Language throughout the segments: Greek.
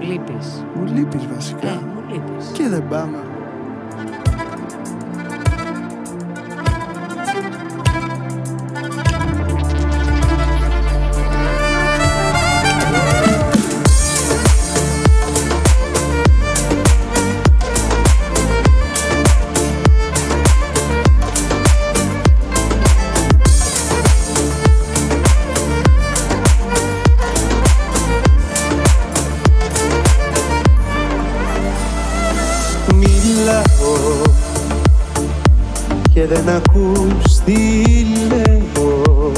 Μου λείπεις. Μου λείπεις βασικά. Ε, μου λείπεις. Και δεν πάμε. Μιλάω και δεν ακούς τι λέω.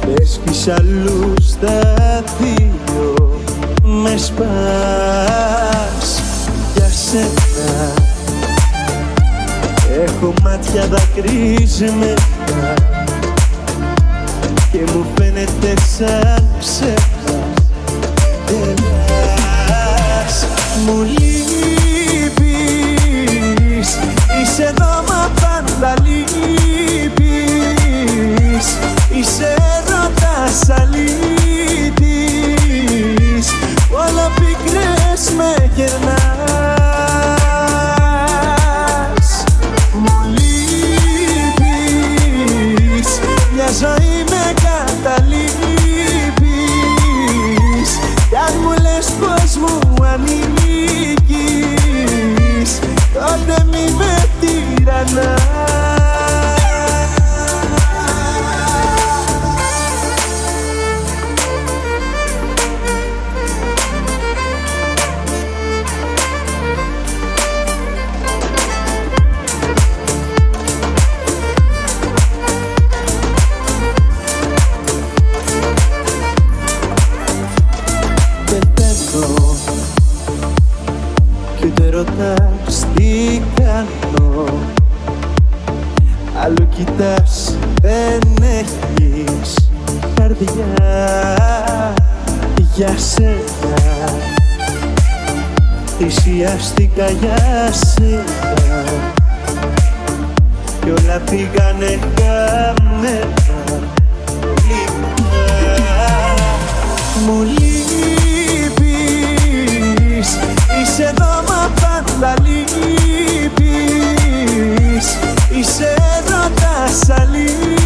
Πες κι αλλού στα δύο με σπάς για σένα. Έχω μάτια δακρύσμενα και μου φαίνεται σαν ψέμα. Ελάς, μου λείπεις Είσαι εδώ μα πάντα λείπεις. Είσαι έρωτας αλήτης. Όλα πικρές με γερνάς. Μου λείπεις. Μια ζωή με καταλείπεις. Κι αν μου λες πως μου ανήκεις ρωτάς τι κάνω. Άλλο κοιτάς δεν έχεις καρδιά για σένα. Θυσιάστηκα για σένα. Κι όλα πήγανε χαμένα θα λείπεις Είσαι εδώ θα σ' αλείπεις.